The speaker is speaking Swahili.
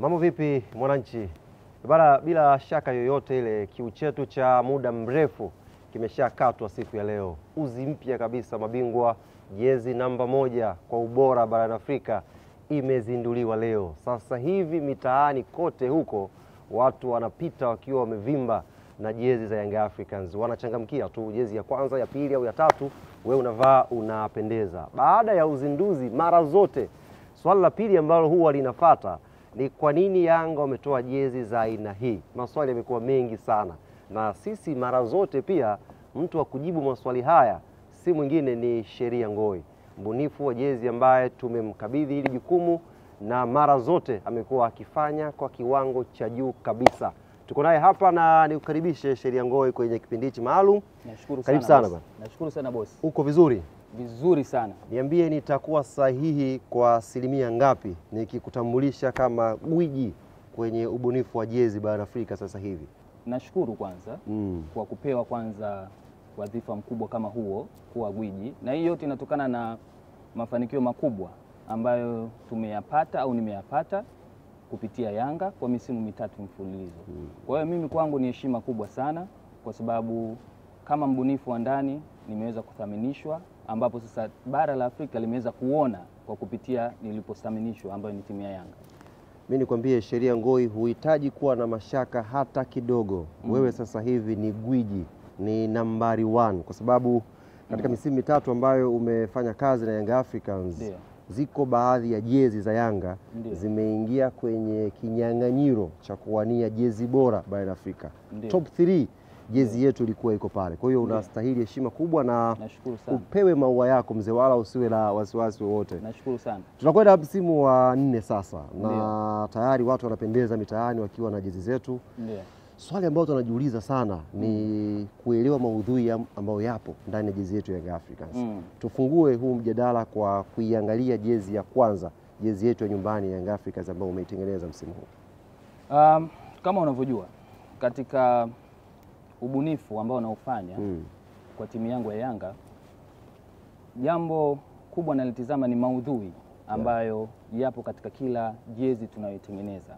vipi mwananchi? Bara, bila shaka yoyote ile kiu chetu cha muda mrefu kimeshakatwa siku ya leo. Uzi mpya kabisa, mabingwa jezi namba moja kwa ubora barani Afrika imezinduliwa leo. Sasa hivi mitaani kote huko watu wanapita wakiwa wamevimba na jezi za Young Africans, wanachangamkia tu jezi ya kwanza, ya pili au ya tatu, wewe unavaa unapendeza. Baada ya uzinduzi, mara zote swali la pili ambalo huwa linafata ni kwa nini Yanga wametoa jezi za aina hii? Maswali yamekuwa mengi sana, na sisi mara zote pia mtu wa kujibu maswali haya si mwingine ni Sheria Ngoi, mbunifu wa jezi ambaye tumemkabidhi hili jukumu na mara zote amekuwa akifanya kwa kiwango cha juu kabisa. Tuko naye hapa na nikukaribishe Sheria Ngoi kwenye kipindi hichi maalum. Nashukuru sana. Karibu sana bwana. Nashukuru sana bosi. Uko vizuri? Vizuri sana. Niambie, nitakuwa sahihi kwa asilimia ngapi nikikutambulisha kama gwiji kwenye ubunifu wa jezi barani Afrika sasa hivi? Nashukuru kwanza Mm. kwa kupewa kwanza wadhifa mkubwa kama huo kuwa gwiji, na hii yote inatokana na mafanikio makubwa ambayo tumeyapata au nimeyapata kupitia Yanga kwa misimu mitatu mfululizo. Kwa hiyo mimi kwangu ni heshima kubwa sana, kwa sababu kama mbunifu wa ndani nimeweza kuthaminishwa, ambapo sasa bara la Afrika limeweza kuona kwa kupitia nilipothaminishwa, ambayo ni timu ya Yanga. Mimi nikwambie Sheria Ngoi, huhitaji kuwa na mashaka hata kidogo. mm. Wewe sasa hivi ni gwiji, ni nambari one, kwa sababu katika mm. misimu mitatu ambayo umefanya kazi na Young Africans Ndio. Ziko baadhi ya jezi za Yanga zimeingia kwenye kinyang'anyiro cha kuwania jezi bora barani Afrika. Top 3 jezi yetu ilikuwa iko pale, kwa hiyo unastahili heshima kubwa na upewe maua yako mzee, wala usiwe na wasiwasi wowote. Nashukuru sana. Tunakwenda msimu wa nne sasa na Ndio. tayari watu wanapendeza mitaani wakiwa na jezi zetu. Ndio. Swali ambalo tunajiuliza sana ni mm. kuelewa maudhui ambayo yapo ndani ya jezi yetu ya Young Africans. Mm. Tufungue huu mjadala kwa kuiangalia jezi ya kwanza, jezi yetu ya nyumbani ya Young Africans ambayo umeitengeneza msimu huu. Um, kama unavyojua katika ubunifu ambao unaofanya Mm. kwa timu yangu ya Yanga, jambo kubwa nalitizama ni maudhui ambayo yeah. yapo katika kila jezi tunayoitengeneza.